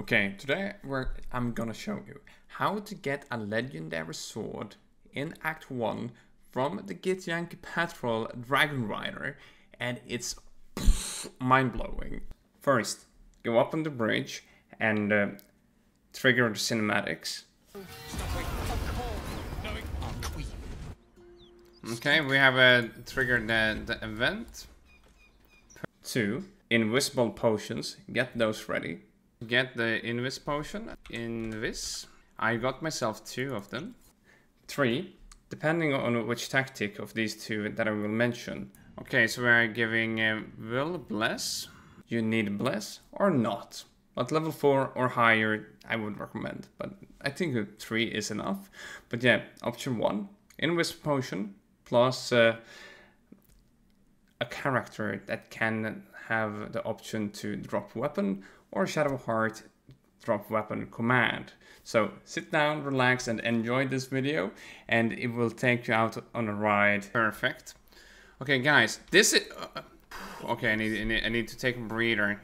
Okay, today we're, I'm gonna show you how to get a legendary sword in Act 1 from the Githyanki Patrol Dragon Rider and it's mind-blowing. First, go up on the bridge and uh, trigger the cinematics. Okay, we have uh, triggered the, the event. Two, invisible potions, get those ready. Get the invis potion, invis. I got myself two of them. Three, depending on which tactic of these two that I Wyll mention. Okay, so we're giving uh, will bless. You need bless or not. But level 4 or higher I would recommend, but I think 3 is enough. But yeah, option 1, Invis Potion plus uh, a character that can have the option to drop weapon or Shadowheart drop weapon command. So sit down, relax and enjoy this video and it will take you out on a ride. Perfect. Okay guys, this is... Uh, okay, I need, I need to take a breather.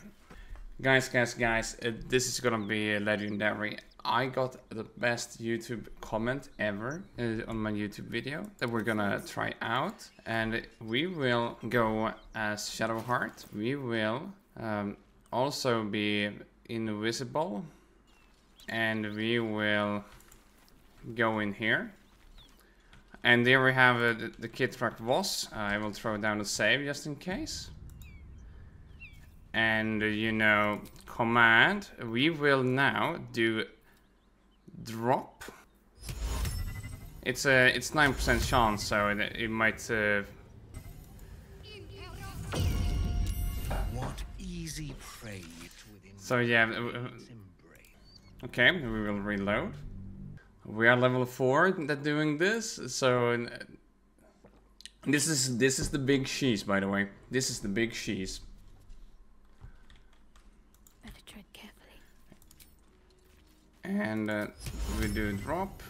Guys, guys, guys, uh, this is gonna be legendary. I got the best YouTube comment ever uh, on my YouTube video that we're gonna try out. And we will go as Shadowheart. We will um, also be invisible. And we will go in here. And there we have uh, the, the Kith'rak Voss. Uh, I will throw down a save just in case and you know command we will now do drop it's a it's 9% chance so it, it might easy prey so yeah uh, uh, okay we will reload. We are level 4 that doing this so uh, this is this is the big cheese by the way. This is the big cheese. And uh, we do drop.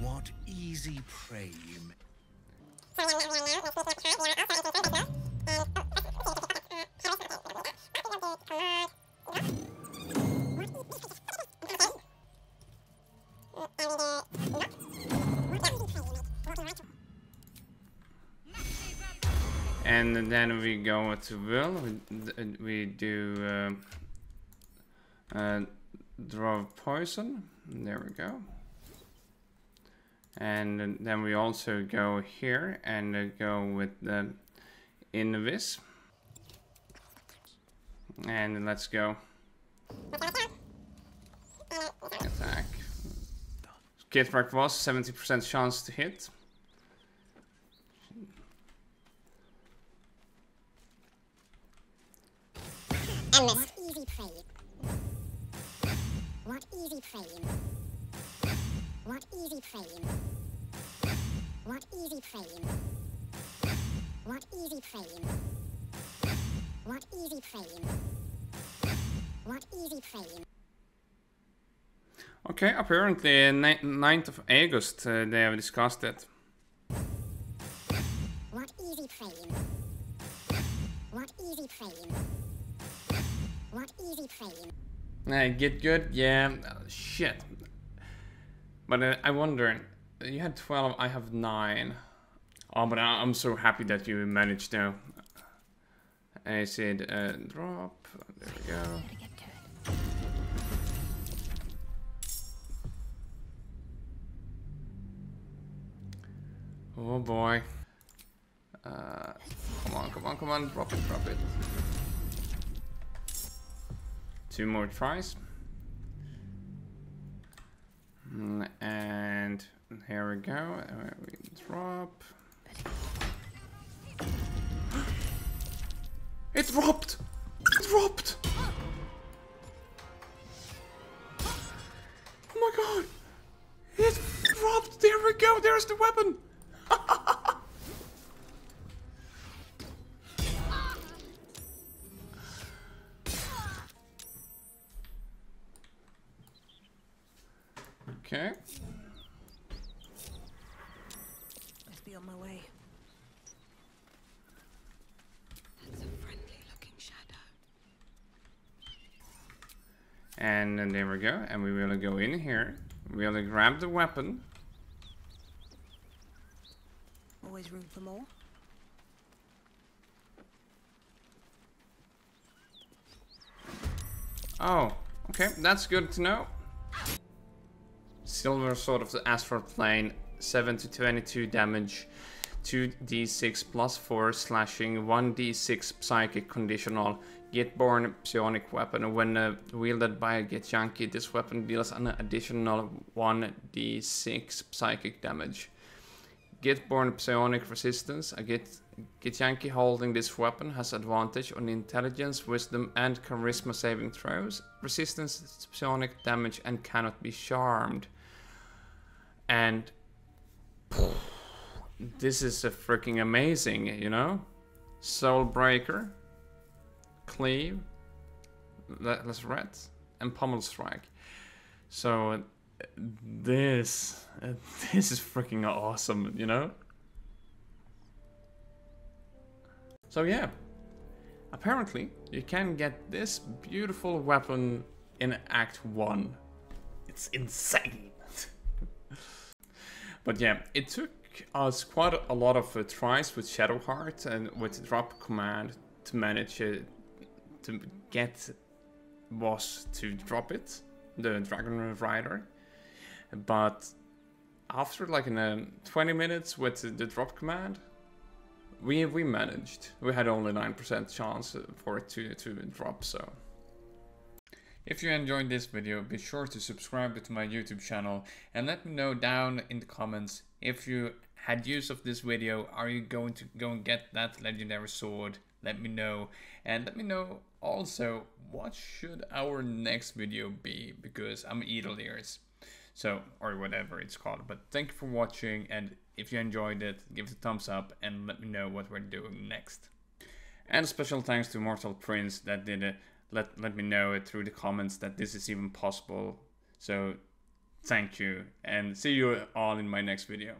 What easy prey you And then we go to Wyll, we, do uh, uh, draw poison. There we go. And then we also go here and uh, go with the invis. And let's go. Attack. Giftmark was 70% chance to hit. And easy prey. What easy praying? What easy praying? What easy praying? What easy praying? What easy praying? What easy praying? Okay, apparently 9th of August uh, they have discussed it. What easy praying? What easy praying? What easy praying? Uh, get good? Yeah. Uh, shit. But uh, I wonder, you had 12, I have 9. Oh, but I I'm so happy that you managed to. I said uh, drop. There we go. Oh boy. Uh, come on, come on, come on, drop it, drop it. Two more tries. And here we go. We drop. It dropped! It dropped! Oh my god! It dropped! There we go! There's the weapon! Okay. Let's be on my way. That's a friendly looking shadow. And then there we go. And we will go in here. We will grab the weapon. Always room for more. Oh, okay, that's good to know. Silver Sword of the Astral Plane, 7 to 22 damage, 2d6 plus 4 slashing, 1d6 psychic conditional, Githborn psionic weapon. When uh, wielded by a Githyanki, this weapon deals an additional 1d6 psychic damage. Githborn psionic resistance. A Git Githyanki holding this weapon has advantage on intelligence, wisdom, and charisma saving throws, resistance to psionic damage, and cannot be charmed. And this is a freaking amazing, you know? Soul Breaker, Cleave, Lacerate, and Pommel Strike. So this, this is freaking awesome, you know? So yeah, apparently you can get this beautiful weapon in Act 1. It's insane. but yeah, it took us quite a lot of uh, tries with Shadowheart and with drop command to manage uh, to get Voss to drop it, the Dragon Rider. But after like in uh, 20 minutes with the drop command, we we managed. We had only 9% chance for it to, to drop, so. If you enjoyed this video, be sure to subscribe to my YouTube channel and let me know down in the comments if you had use of this video. Are you going to go and get that legendary sword? Let me know. And let me know also what should our next video be because I'm Edel ears. So, or whatever it's called. But thank you for watching and if you enjoyed it, give it a thumbs up and let me know what we're doing next. And special thanks to Mortal Prince that did it. Let, let me know it through the comments that this is even possible. So thank you and see you all in my next video.